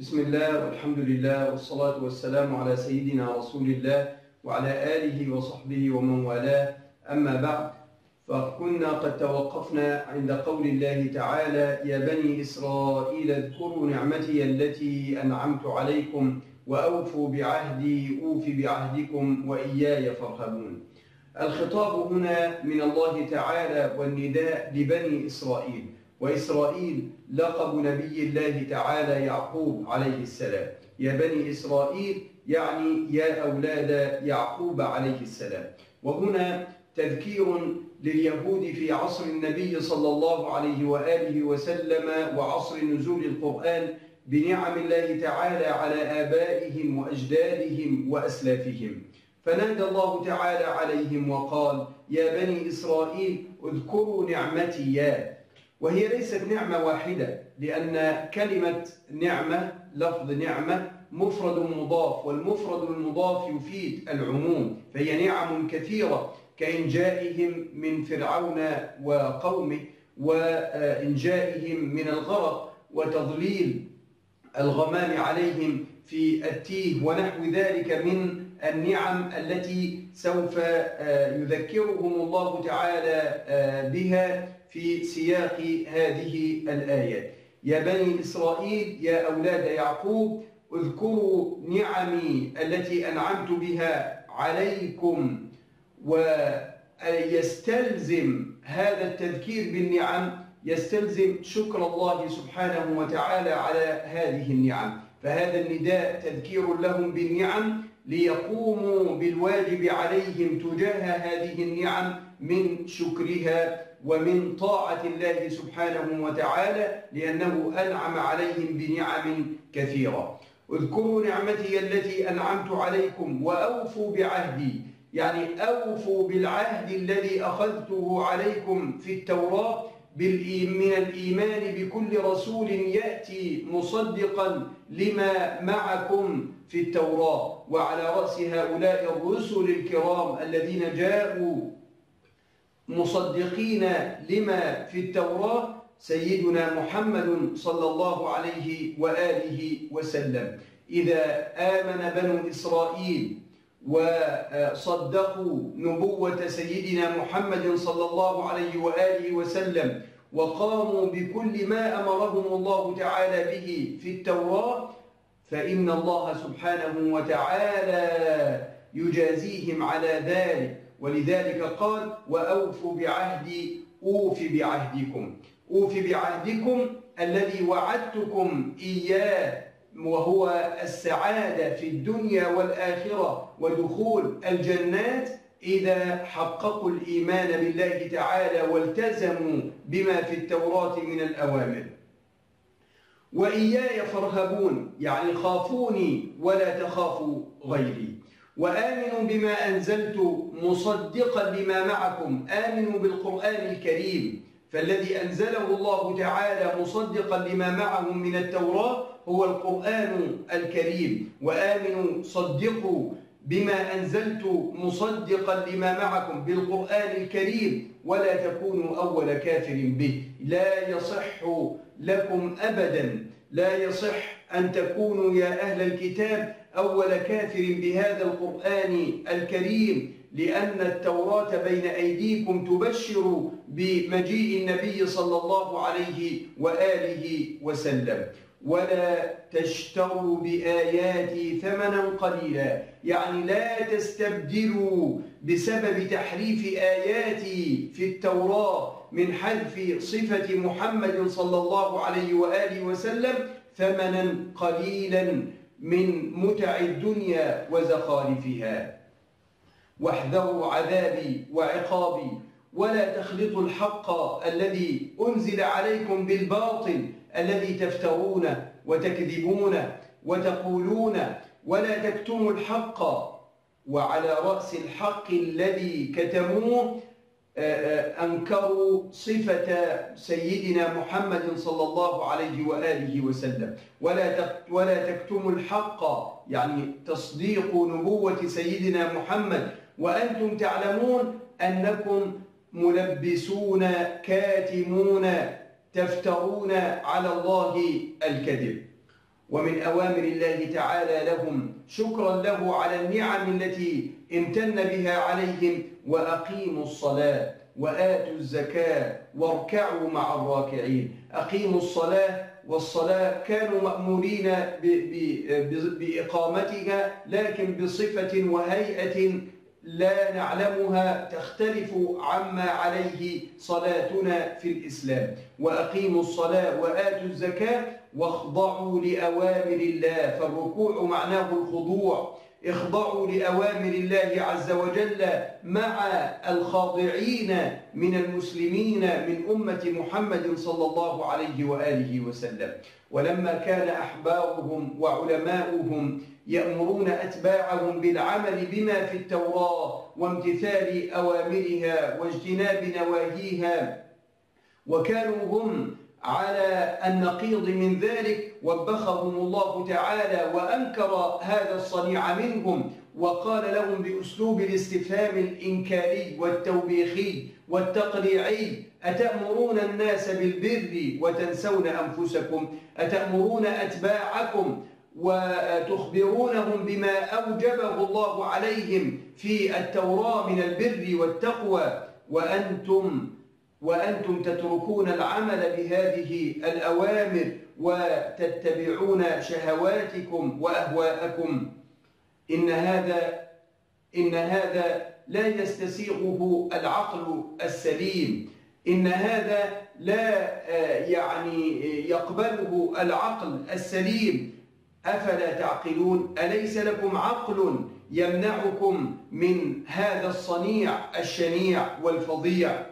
بسم الله والحمد لله والصلاة والسلام على سيدنا رسول الله وعلى آله وصحبه ومن والاه أما بعد فكنا قد توقفنا عند قول الله تعالى يا بني إسرائيل اذكروا نعمتي التي أنعمت عليكم وأوفوا بعهدي أوف بعهدكم وإياي فارهبون الخطاب هنا من الله تعالى والنداء لبني إسرائيل وإسرائيل لقب نبي الله تعالى يعقوب عليه السلام. يا بني إسرائيل يعني يا أولاد يعقوب عليه السلام. وهنا تذكير لليهود في عصر النبي صلى الله عليه وآله وسلم وعصر نزول القرآن بنعم الله تعالى على آبائهم وأجدادهم وأسلافهم. فنادى الله تعالى عليهم وقال يا بني إسرائيل اذكروا نعمتي يا وهي ليست نعمة واحدة لأن كلمة نعمة لفظ نعمة مفرد مضاف والمفرد المضاف يفيد العموم فهي نعم كثيرة كإنجائهم من فرعون وقومه وإنجائهم من الغرق وتضليل الغمام عليهم في التيه ونحو ذلك من النعم التي سوف يذكرهم الله تعالى بها في سياق هذه الآيات. يا بني إسرائيل يا أولاد يعقوب اذكروا نعمي التي أنعمت بها عليكم ويستلزم هذا التذكير بالنعم يستلزم شكر الله سبحانه وتعالى على هذه النعم. فهذا النداء تذكير لهم بالنعم ليقوموا بالواجب عليهم تجاه هذه النعم من شكرها ومن طاعة الله سبحانه وتعالى لأنه أنعم عليهم بنعم كثيرة. اذكروا نعمتي التي أنعمت عليكم وأوفوا بعهدي يعني أوفوا بالعهد الذي أخذته عليكم في التوراة من الإيمان بكل رسول يأتي مصدقا لما معكم في التوراة. وعلى رأس هؤلاء الرسل الكرام الذين جاءوا مصدقين لما في التوراة سيدنا محمد صلى الله عليه وآله وسلم. إذا آمن بنو إسرائيل وصدقوا نبوة سيدنا محمد صلى الله عليه وآله وسلم وقاموا بكل ما أمرهم الله تعالى به في التوراة فإن الله سبحانه وتعالى يجازيهم على ذلك. ولذلك قال وأوفوا بعهدي أوف بعهدكم. أوف بعهدكم الذي وعدتكم إياه. وهو السعادة في الدنيا والآخرة ودخول الجنات إذا حققوا الإيمان بالله تعالى والتزموا بما في التوراة من الأوامر. وإياي فارهبون يعني خافوني ولا تخافوا غيري. وآمنوا بما أنزلت مصدقا لما معكم. آمنوا بالقرآن الكريم فالذي أنزله الله تعالى مصدقا لما معهم من التوراة هو القرآن الكريم. وآمنوا صدقوا بما أنزلت مصدقا لما معكم بالقرآن الكريم ولا تكونوا أول كافر به. لا يصح لكم أبدا. لا يصح أن تكونوا يا أهل الكتاب أول كافر بهذا القرآن الكريم لأن التوراة بين أيديكم تبشر بمجيء النبي صلى الله عليه وآله وسلم. ولا تشتروا بآياتي ثمنا قليلا. يعني لا تستبدلوا بسبب تحريف آياتي في التوراة من حذف صفة محمد صلى الله عليه وآله وسلم ثمنا قليلا من متع الدنيا وزخارفها. واحذروا عذابي وعقابي ولا تخلطوا الحق الذي أنزل عليكم بالباطل الذي تفترون وتكذبون وتقولون ولا تكتموا الحق وعلى رأس الحق الذي كتموه أنكروا صفة سيدنا محمد صلى الله عليه وآله وسلم. ولا ولا تكتموا الحق يعني تصديق نبوة سيدنا محمد. وأنتم تعلمون أنكم ملبسون كاتمون تفترون على الله الكذب. ومن أوامر الله تعالى لهم شكرا له على النعم التي امتن بها عليهم وأقيموا الصلاة وآتوا الزكاة واركعوا مع الراكعين. أقيموا الصلاة والصلاة كانوا مأمورين بإقامتها لكن بصفة وهيئة لا نعلمها تختلف عما عليه صلاتنا في الإسلام. وأقيموا الصلاة وآتوا الزكاة واخضعوا لأوامر الله. فالركوع معناه الخضوع. اخضعوا لأوامر الله عز وجل مع الخاضعين من المسلمين من أمة محمد صلى الله عليه وآله وسلم. ولما كان أحبارهم وعلماؤهم يأمرون أتباعهم بالعمل بما في التوراة وامتثال أوامرها واجتناب نواهيها. وكانوا هم على النقيض من ذلك وبخهم الله تعالى وأنكر هذا الصنيع منهم وقال لهم بأسلوب الاستفهام الإنكاري والتوبيخي والتقريعي أتأمرون الناس بالبر وتنسون أنفسكم؟ أتأمرون أتباعكم؟ وتخبرونهم بما أوجبه الله عليهم في التوراة من البر والتقوى وأنتم وأنتم تتركون العمل بهذه الأوامر وتتبعون شهواتكم وأهواءكم. إن هذا إن هذا لا يستسيغه العقل السليم. إن هذا لا آه، يعني يقبله العقل السليم. أفلا تعقلون؟ أليس لكم عقل يمنعكم من هذا الصنيع الشنيع والفظيع؟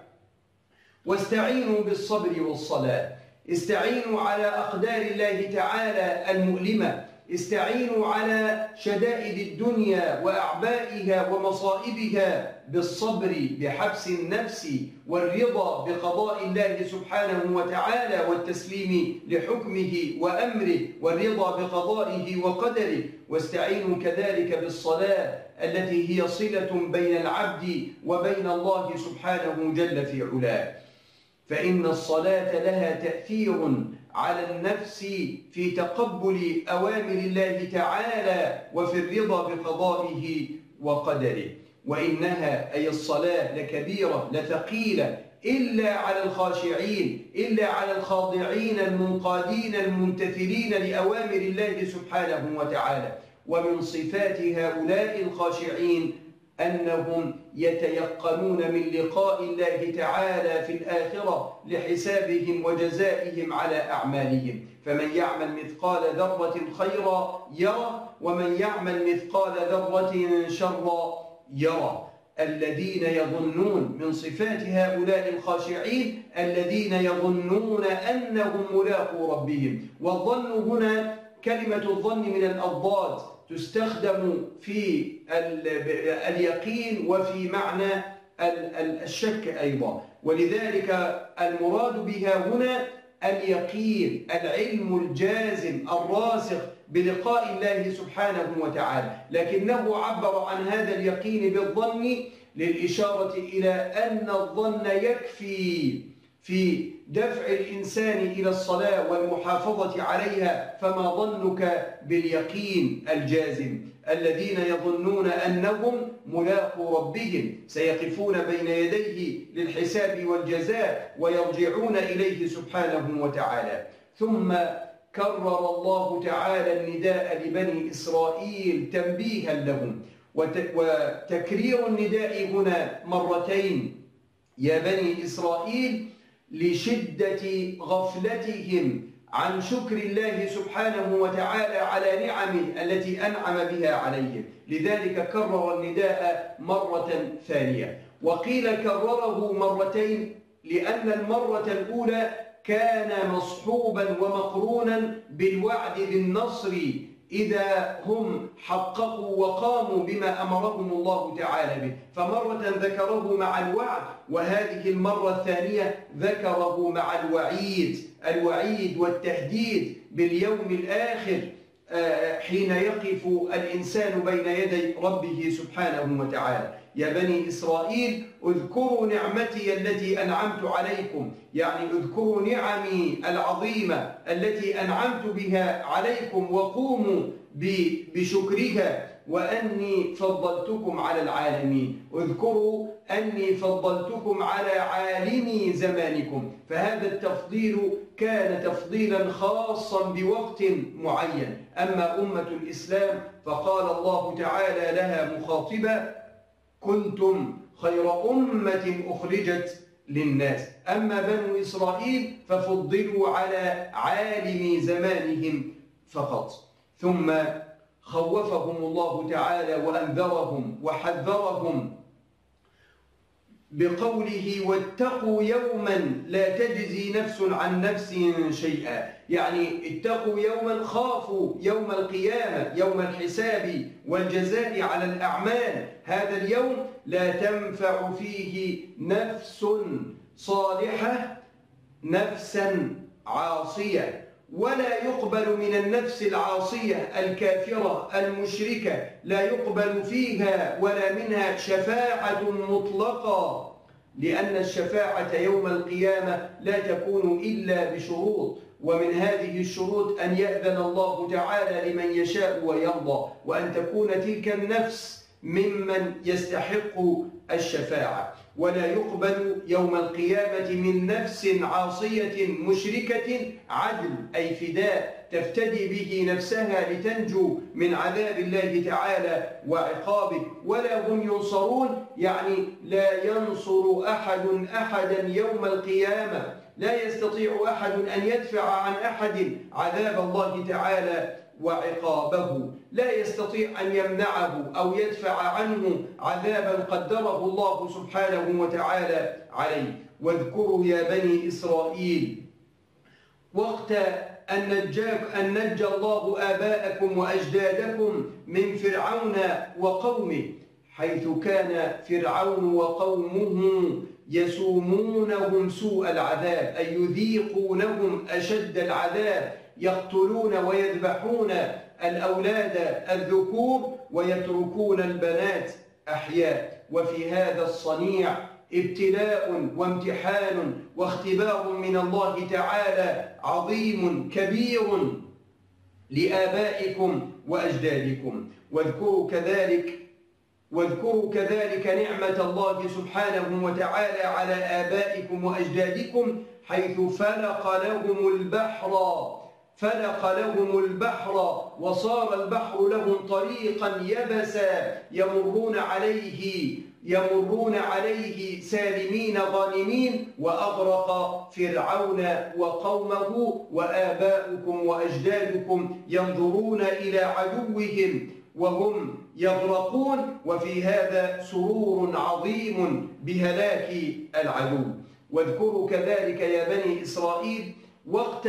واستعينوا بالصبر والصلاة. استعينوا على أقدار الله تعالى المؤلمة. استعينوا على شدائد الدنيا وأعبائها ومصائبها بالصبر بحبس النفس والرضا بقضاء الله سبحانه وتعالى والتسليم لحكمه وأمره والرضا بقضائه وقدره. واستعينوا كذلك بالصلاة التي هي صلة بين العبد وبين الله سبحانه جل في علاه. فإن الصلاة لها تأثير على النفس في تقبل أوامر الله تعالى وفي الرضا بقضائه وقدره. وإنها أي الصلاة لكبيرة لثقيلة إلا على الخاشعين إلا على الخاضعين المنقادين الممتثلين لأوامر الله سبحانه وتعالى. ومن صفات هؤلاء الخاشعين أنهم يتيقنون من لقاء الله تعالى في الآخرة لحسابهم وجزائهم على أعمالهم. فمن يعمل مثقال ذرة خيرا يرى ومن يعمل مثقال ذرة شرا يرى. الذين يظنون من صفات هؤلاء الخاشعين الذين يظنون أنهم ملاقوا ربهم. والظن هنا كلمة الظن من الأضداد. تستخدم في اليقين وفي معنى الشك أيضا. ولذلك المراد بها هنا اليقين العلم الجازم الراسخ بلقاء الله سبحانه وتعالى. لكنه عبر عن هذا اليقين بالظن للإشارة إلى أن الظن يكفي في دفع الإنسان إلى الصلاة والمحافظة عليها فما ظنك باليقين الجازم؟ الذين يظنون أنهم ملاقوا ربهم سيقفون بين يديه للحساب والجزاء ويرجعون إليه سبحانه وتعالى. ثم كرر الله تعالى النداء لبني إسرائيل تنبيها لهم. وتكرير النداء هنا مرتين. يا بني إسرائيل لشدة غفلتهم عن شكر الله سبحانه وتعالى على نعمه التي أنعم بها عليهم. لذلك كرر النداء مرة ثانية. وقيل كرره مرتين لأن المرة الأولى كان مصحوبا ومقرونا بالوعد بالنصر إذا هم حققوا وقاموا بما أمرهم الله تعالى به. فمرة ذكره مع الوعد وهذه المرة الثانية ذكره مع الوعيد. الوعيد والتهديد باليوم الآخر آه، حين يقف الإنسان بين يدي ربه سبحانه وتعالى. يا بني إسرائيل اذكروا نعمتي التي أنعمت عليكم. يعني اذكروا نعمي العظيمة التي أنعمت بها عليكم وقوموا بشكرها وأني فضلتكم على العالمين. اذكروا أني فضلتكم على عالمي زمانكم. فهذا التفضيل كان تفضيلا خاصا بوقت معين. أما أمة الإسلام فقال الله تعالى لها مخاطبا كنتم خير أمة أخرجت للناس. أما بنو إسرائيل ففضلوا على عالم زمانهم فقط. ثم خوفهم الله تعالى وأنذرهم وحذرهم بقوله واتقوا يوما لا تجزي نفس عن نفس شيئا. يعني اتقوا يوما خافوا يوم القيامة يوم الحساب والجزاء على الأعمال. هذا اليوم لا تنفع فيه نفس صالحة نفسا عاصية. ولا يقبل من النفس العاصية الكافرة المشركة. لا يقبل فيها ولا منها شفاعة مطلقة. لأن الشفاعة يوم القيامة لا تكون إلا بشروط. ومن هذه الشروط أن يأذن الله تعالى لمن يشاء ويرضى وأن تكون تلك النفس ممن يستحق الشفاعة. ولا يقبل يوم القيامة من نفس عاصية مشركة عدل أي فداء تفتدي به نفسها لتنجو من عذاب الله تعالى وعقابه. ولا هم ينصرون يعني لا ينصر أحد أحدا يوم القيامة. لا يستطيع أحد أن يدفع عن أحد عذاب الله تعالى وعقابه. لا يستطيع أن يمنعه أو يدفع عنه عذابا قدره الله سبحانه وتعالى عليه. واذكروا يا بني إسرائيل وقت أن, نجاك أن نجى الله آباءكم وأجدادكم من فرعون وقومه حيث كان فرعون وقومه يسومونهم سوء العذاب أي يذيقونهم أشد العذاب يقتلون ويذبحون الأولاد الذكور ويتركون البنات أحياء. وفي هذا الصنيع ابتلاء وامتحان واختبار من الله تعالى عظيم كبير لآبائكم وأجدادكم. واذكروا كذلك واذكروا كذلك نعمة الله سبحانه وتعالى على آبائكم وأجدادكم حيث فلق لهم البحر. فلق لهم البحر وصار البحر لهم طريقا يبسا يمرون عليه يمرون عليه سالمين غانمين. وأغرق فرعون وقومه وآباؤكم وأجدادكم ينظرون إلى عدوهم. وهم يغرقون وفي هذا سرور عظيم بهلاك العدو. واذكروا كذلك يا بني إسرائيل وقت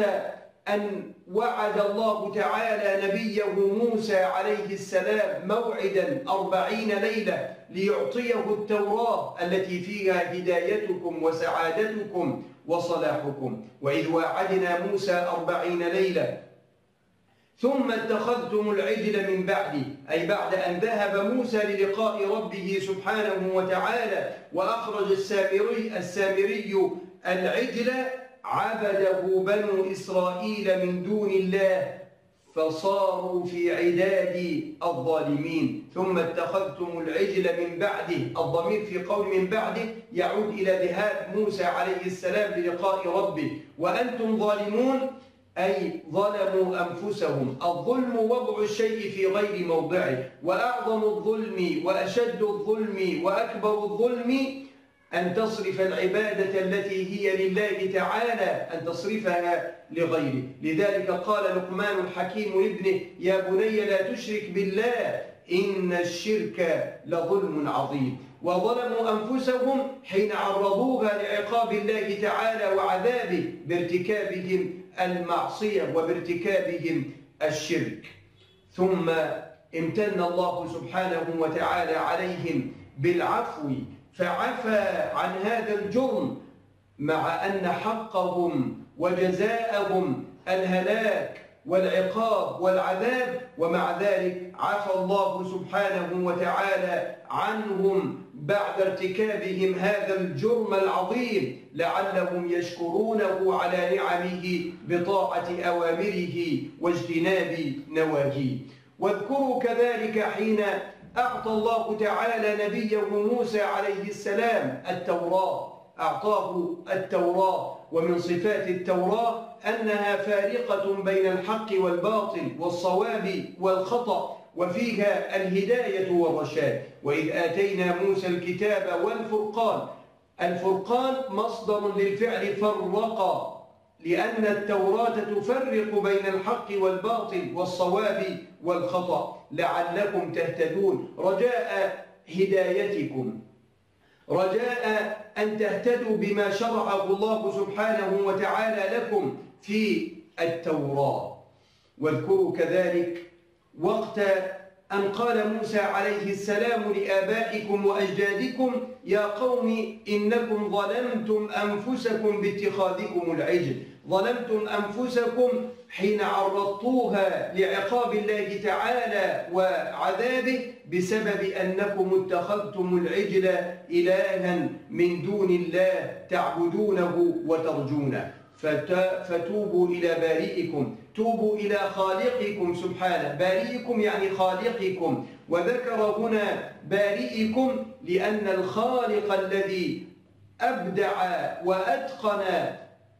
أن وعد الله تعالى نبيه موسى عليه السلام موعدا أربعين ليلة ليعطيه التوراة التي فيها هدايتكم وسعادتكم وصلاحكم. وإذ وعدنا موسى أربعين ليلة ثم اتخذتم العجل من بعدي أي بعد أن ذهب موسى للقاء ربه سبحانه وتعالى وأخرج السامري, السامري العجل عبده بنو إسرائيل من دون الله فصاروا في عداد الظالمين. ثم اتخذتم العجل من بعده الضمير في قول من بعده يعود إلى ذهاب موسى عليه السلام للقاء ربه. وأنتم ظالمون؟ أي ظلموا أنفسهم. الظلم وضع الشيء في غير موضعه. وأعظم الظلم وأشد الظلم وأكبر الظلم أن تصرف العبادة التي هي لله تعالى أن تصرفها لغيره. لذلك قال لقمان الحكيم لابنه يا بني لا تشرك بالله إن الشرك لظلم عظيم. وظلموا أنفسهم حين عرضوها لعقاب الله تعالى وعذابه بارتكابهم المعصية وبارتكابهم الشرك. ثم امتن الله سبحانه وتعالى عليهم بالعفو فعفى عن هذا الجرم مع أن حقهم وجزاءهم الهلاك. والعقاب والعذاب ومع ذلك عفى الله سبحانه وتعالى عنهم بعد ارتكابهم هذا الجرم العظيم لعلهم يشكرونه على نعمه بطاعة أوامره واجتناب نواهيه. واذكروا كذلك حين أعطى الله تعالى نبيه موسى عليه السلام التوراة أعطاه التوراة ومن صفات التوراة أنها فارقة بين الحق والباطل والصواب والخطأ وفيها الهداية والرشاد. وإذ آتينا موسى الكتاب والفرقان الفرقان مصدر للفعل فرق لأن التوراة تفرق بين الحق والباطل والصواب والخطأ. لعلكم تهتدون. رجاء هدايتكم. رجاء أن تهتدوا بما شرعه الله سبحانه وتعالى لكم في التوراة. واذكروا كذلك وقت أن قال موسى عليه السلام لآبائكم وأجدادكم يا قوم إنكم ظلمتم أنفسكم باتخاذكم العجل. ظلمتم أنفسكم حين عرضتوها لعقاب الله تعالى وعذابه بسبب أنكم اتخذتم العجل إلها من دون الله تعبدونه وترجونه. فتوبوا إلى بارئكم. توبوا إلى خالقكم سبحانه بارئكم يعني خالقكم. وذكر هنا بارئكم لأن الخالق الذي أبدع وأتقن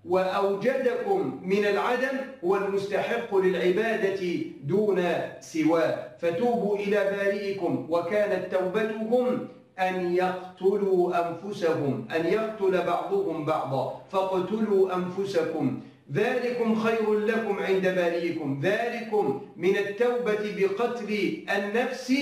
وأوجدكم من العدم هو المستحق للعبادة دون سواه. فتوبوا إلى بارئكم وكانت توبتهم أن يقتلوا أنفسهم أن يقتل بعضهم بعضا. فاقتلوا أنفسكم. ذلكم خير لكم عند بارئكم. ذلكم من التوبة بقتل النفس.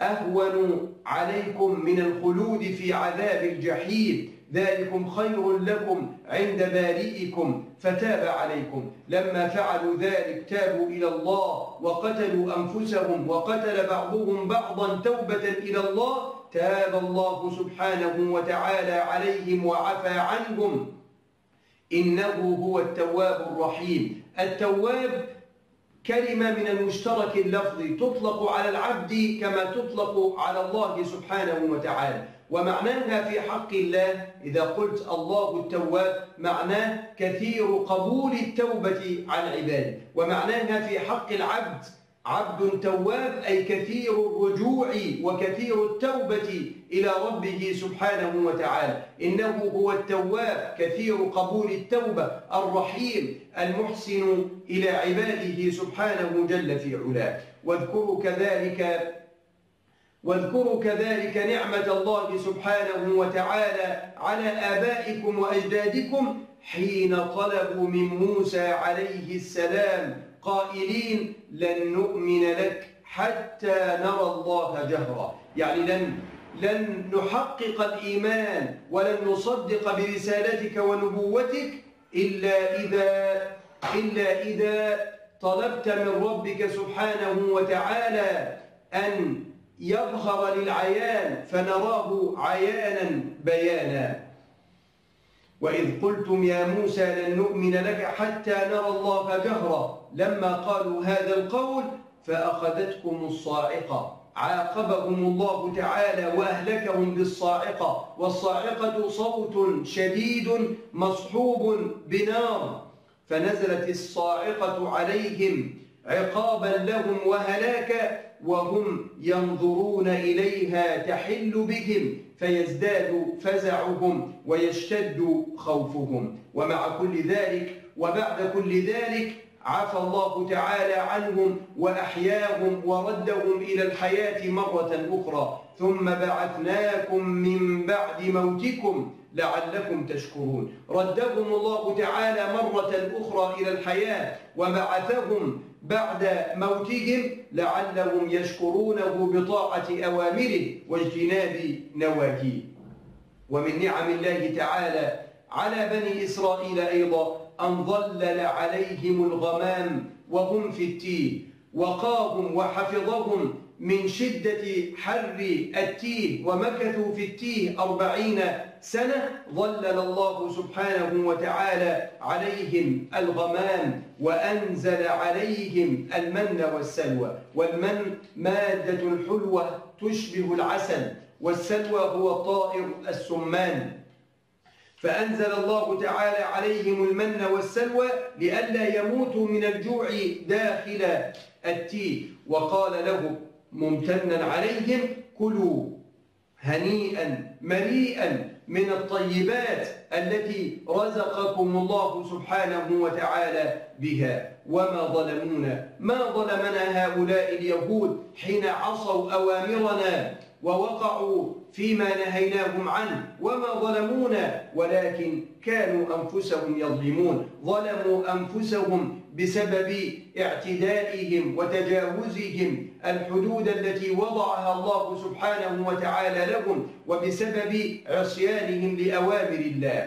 أهون عليكم من الخلود في عذاب الجحيم. ذلكم خير لكم عند بارئكم فتاب عليكم. لما فعلوا ذلك تابوا إلى الله وقتلوا أنفسهم وقتل بعضهم بعضا توبة إلى الله. تاب الله سبحانه وتعالى عليهم وعفى عنهم. إنه هو التواب الرحيم. التواب كلمة من المشترك اللفظي تطلق على العبد كما تطلق على الله سبحانه وتعالى. ومعناها في حق الله إذا قلت الله التواب معناه كثير قبول التوبة عن عباده ومعناها في حق العبد عبد تواب أي كثير الرجوع وكثير التوبة إلى ربه سبحانه وتعالى. إنه هو التواب كثير قبول التوبة الرحيم المحسن إلى عباده سبحانه جل في علاه. واذكروا كذلك واذكروا كذلك نعمة الله سبحانه وتعالى على آبائكم وأجدادكم حين طلبوا من موسى عليه السلام قائلين لن نؤمن لك حتى نرى الله جهرا يعني لن لن نحقق الإيمان ولن نصدق برسالتك ونبوتك إلا إذا إلا إذا طلبت من ربك سبحانه وتعالى أن يظهر للعيان فنراه عيانا بيانا. وإذ قلتم يا موسى لن نؤمن لك حتى نرى الله جهرا لما قالوا هذا القول فأخذتكم الصاعقة. عاقبهم الله تعالى وأهلكهم بالصاعقة. والصاعقة صوت شديد مصحوب بنار. فنزلت الصاعقة عليهم عقابا لهم وهلاكا وهم ينظرون إليها تحل بهم فيزداد فزعهم ويشتد خوفهم. ومع كل ذلك وبعد كل ذلك عفى الله تعالى عنهم وأحياهم وردهم إلى الحياة مرة أخرى. ثم بعثناكم من بعد موتكم لعلكم تشكرون. ردهم الله تعالى مرة أخرى إلى الحياة وبعثهم بعد موتهم لعلهم يشكرونه بطاعة أوامره واجتناب نواهيه ومن نعم الله تعالى على بني إسرائيل أيضا أن ظلل عليهم الغمام وهم في التيه وقاهم وحفظهم من شدة حر التيه ومكثوا في التيه أربعين سنة ظلل الله سبحانه وتعالى عليهم الغمام وأنزل عليهم المن والسلوى. والمن مادة حلوة تشبه العسل والسلوى هو طائر السمان. فأنزل الله تعالى عليهم المن والسلوى لئلا يموتوا من الجوع داخل التيه. وقال له ممتنا عليهم كلوا هنيئا مريئا من الطيبات. التي رزقكم الله سبحانه وتعالى بها. وما ظلمونا ما ظلمنا هؤلاء اليهود حين عصوا أوامرنا ووقعوا فيما نهيناهم عنه. وما ظلمونا ولكن كانوا أنفسهم يظلمون. ظلموا أنفسهم بسبب اعتدائهم وتجاوزهم الحدود التي وضعها الله سبحانه وتعالى لهم وبسبب عصيانهم لأوامر الله.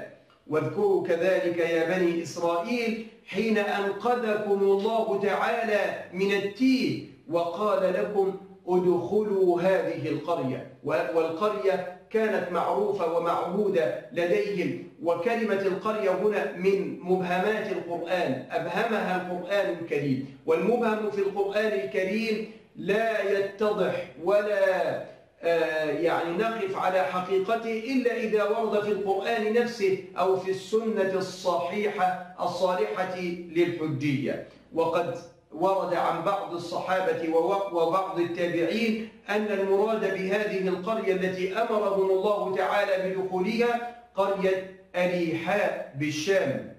واذكروا كذلك يا بني إسرائيل حين أنقذكم الله تعالى من التيه وقال لكم ادخلوا هذه القرية. والقرية كانت معروفة ومعهودة لديهم. وكلمة القرية هنا من مبهمات القرآن أبهمها القرآن الكريم. والمبهم في القرآن الكريم لا يتضح ولا يعني نقف على حقيقته إلا إذا ورد في القرآن نفسه أو في السنة الصحيحة الصالحة للحجية. وقد ورد عن بعض الصحابة وبعض التابعين أن المراد بهذه القرية التي أمرهم الله تعالى بدخولها قرية أليحاء بالشام.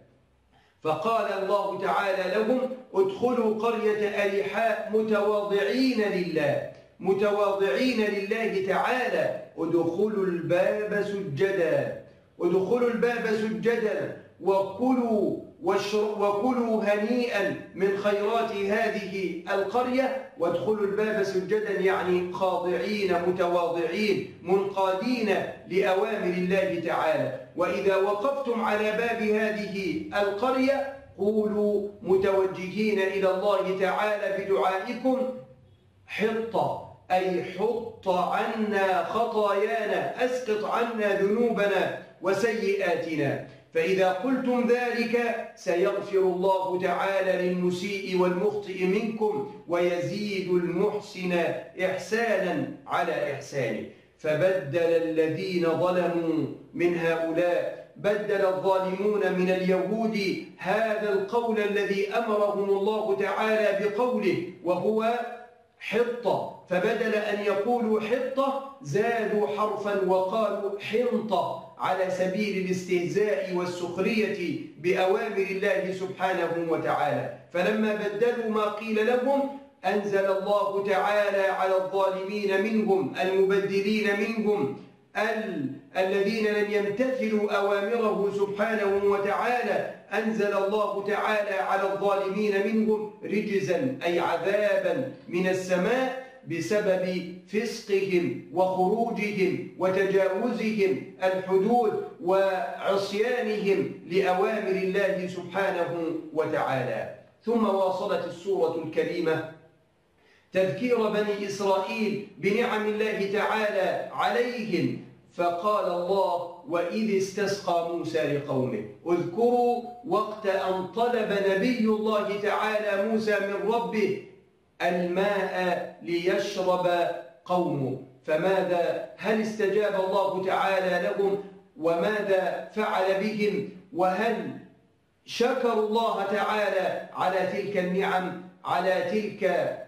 فقال الله تعالى لهم ادخلوا قرية أليحاء متواضعين لله. متواضعين لله تعالى. ادخلوا الباب سجدا. ادخلوا الباب سجدا. وكلوا وكلوا هنيئا من خيرات هذه القرية. وادخلوا الباب سجدا يعني خاضعين متواضعين منقادين لأوامر الله تعالى. وإذا وقفتم على باب هذه القرية قولوا متوجهين إلى الله تعالى بدعائكم حطة. أي حط عنا خطايانا أسقط عنا ذنوبنا وسيئاتنا. فإذا قلتم ذلك سيغفر الله تعالى للمسيء والمخطئ منكم ويزيد المحسن إحسانا على إحسانه. فبدل الذين ظلموا من هؤلاء بدل الظالمون من اليهود هذا القول الذي أمرهم الله تعالى بقوله وهو حطة فبدل أن يقولوا حطة زادوا حرفا وقالوا حنطة على سبيل الاستهزاء والسخرية بأوامر الله سبحانه وتعالى. فلما بدلوا ما قيل لهم أنزل الله تعالى على الظالمين منهم المبدلين منهم ال... الذين لم يمتثلوا أوامره سبحانه وتعالى أنزل الله تعالى على الظالمين منهم رجزا أي عذابا من السماء. بسبب فسقهم وخروجهم وتجاوزهم الحدود وعصيانهم لأوامر الله سبحانه وتعالى. ثم واصلت السورة الكريمة تذكير بني إسرائيل بنعم الله تعالى عليهم. فقال الله وإذ استسقى موسى لقومه. اذكروا وقت أن طلب نبي الله تعالى موسى من ربه الماء ليشرب قومه. فماذا؟ هل استجاب الله تعالى لهم؟ وماذا فعل بهم؟ وهل شكروا الله تعالى على تلك النعم؟ على تلك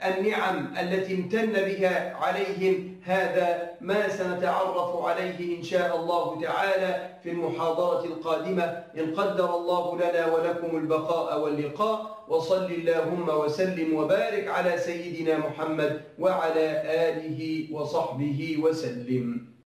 النعم التي امتن بها عليهم هذا ما سنتعرف عليه إن شاء الله تعالى في المحاضرة القادمة. إن قدر الله لنا ولكم البقاء واللقاء وصل اللهم وسلم وبارك على سيدنا محمد وعلى آله وصحبه وسلم.